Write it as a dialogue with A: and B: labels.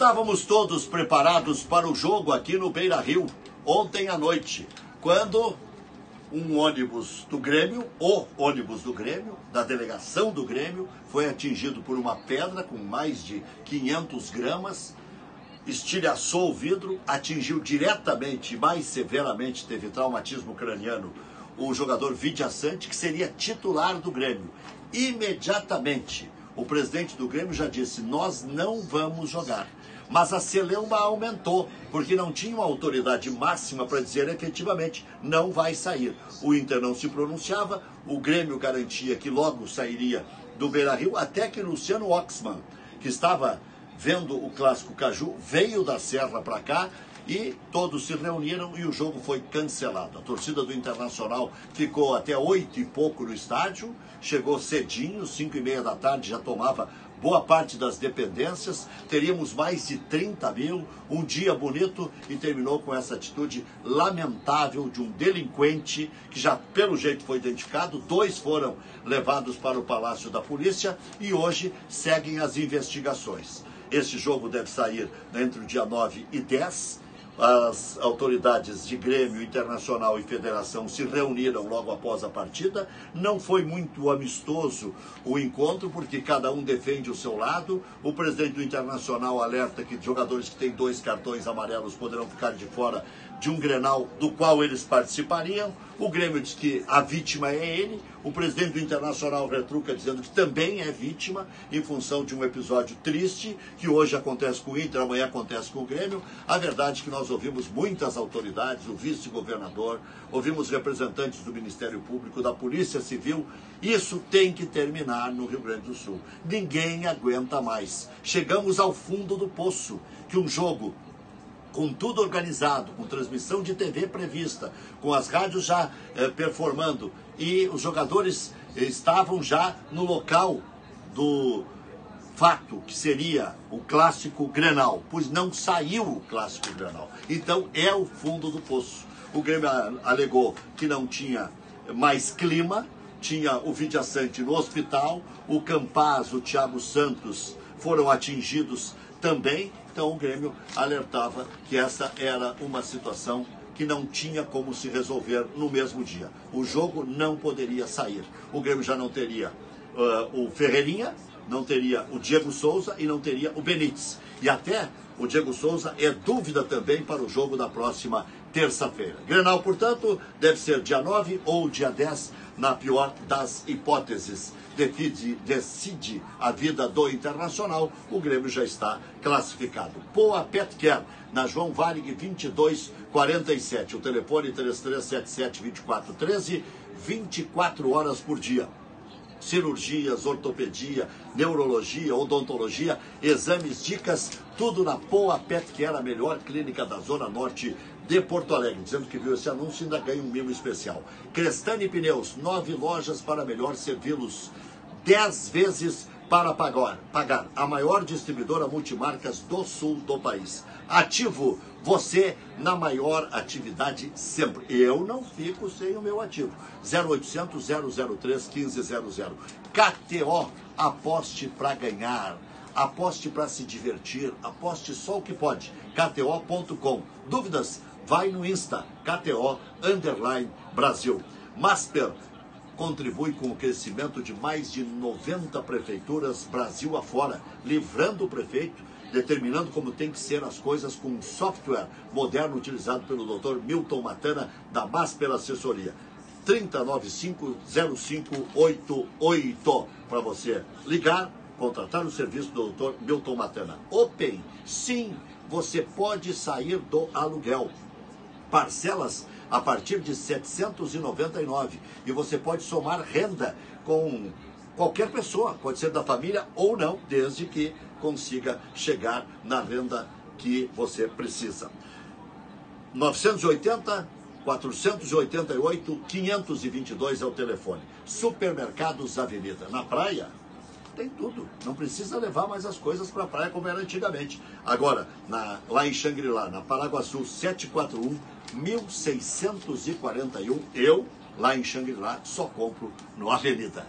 A: Estávamos todos preparados para o jogo aqui no Beira Rio, ontem à noite, quando um ônibus do Grêmio, o ônibus do Grêmio, da delegação do Grêmio, foi atingido por uma pedra com mais de 500 gramas, estilhaçou o vidro, atingiu diretamente mais severamente, teve traumatismo craniano, o jogador Vidia Sante, que seria titular do Grêmio. Imediatamente, o presidente do Grêmio já disse: Nós não vamos jogar. Mas a celeuma aumentou, porque não tinha uma autoridade máxima para dizer efetivamente não vai sair. O Inter não se pronunciava, o Grêmio garantia que logo sairia do Beira Rio, até que Luciano Oxman, que estava vendo o clássico Caju, veio da Serra para cá e todos se reuniram e o jogo foi cancelado. A torcida do Internacional ficou até oito e pouco no estádio, chegou cedinho, cinco e meia da tarde já tomava boa parte das dependências, teríamos mais de 30 mil, um dia bonito e terminou com essa atitude lamentável de um delinquente que já pelo jeito foi identificado, dois foram levados para o Palácio da Polícia e hoje seguem as investigações. Esse jogo deve sair entre o dia 9 e 10 as autoridades de Grêmio Internacional e Federação se reuniram logo após a partida. Não foi muito amistoso o encontro, porque cada um defende o seu lado. O presidente do Internacional alerta que jogadores que têm dois cartões amarelos poderão ficar de fora de um Grenal do qual eles participariam. O Grêmio diz que a vítima é ele. O presidente do Internacional retruca dizendo que também é vítima em função de um episódio triste que hoje acontece com o Inter, amanhã acontece com o Grêmio. A verdade é que nós ouvimos muitas autoridades, o vice-governador, ouvimos representantes do Ministério Público, da Polícia Civil. Isso tem que terminar no Rio Grande do Sul. Ninguém aguenta mais. Chegamos ao fundo do poço que um jogo com tudo organizado, com transmissão de TV prevista, com as rádios já eh, performando e os jogadores estavam já no local do fato que seria o clássico Grenal, pois não saiu o clássico Grenal. Então é o fundo do poço. O Grêmio alegou que não tinha mais clima, tinha o Vidiaçante no hospital, o Campaz, o Thiago Santos foram atingidos também. Então o Grêmio alertava que essa era uma situação que não tinha como se resolver no mesmo dia. O jogo não poderia sair. O Grêmio já não teria uh, o Ferreirinha, não teria o Diego Souza e não teria o Benítez. E até o Diego Souza é dúvida também para o jogo da próxima terça-feira. Grenal, portanto, deve ser dia 9 ou dia 10, na pior das hipóteses decide, decide a vida do Internacional, o Grêmio já está classificado. Poa Petker, na João Varig 2247, o telefone 3377 2413, 24 horas por dia cirurgias, ortopedia, neurologia, odontologia, exames, dicas, tudo na Poa Pet, que era a melhor clínica da Zona Norte de Porto Alegre. Dizendo que viu esse anúncio ainda ganha um mimo especial. Crestane Pneus, nove lojas para melhor servi-los. Dez vezes para pagar, pagar a maior distribuidora multimarcas do sul do país. Ativo, você na maior atividade sempre. Eu não fico sem o meu ativo. 0800 003 1500. KTO, aposte para ganhar. Aposte para se divertir, aposte só o que pode. KTO.com. Dúvidas? Vai no Insta, KTO Underline Brasil. Masper, contribui com o crescimento de mais de 90 prefeituras Brasil afora, livrando o prefeito, determinando como tem que ser as coisas com um software moderno utilizado pelo Dr. Milton Matana, da pela Assessoria. 30950588 para você ligar, contratar o serviço do Dr. Milton Matana. Open, sim, você pode sair do aluguel. Parcelas a partir de 799 e você pode somar renda com qualquer pessoa, pode ser da família ou não, desde que consiga chegar na renda que você precisa. 980 488 522 é o telefone. Supermercados Avenida. Na praia, tem tudo. Não precisa levar mais as coisas para a praia como era antigamente. Agora, na, lá em Xangri-Lá, na Paraguaçu 741 1641, eu, lá em Xangri-Lá, só compro no Avenida.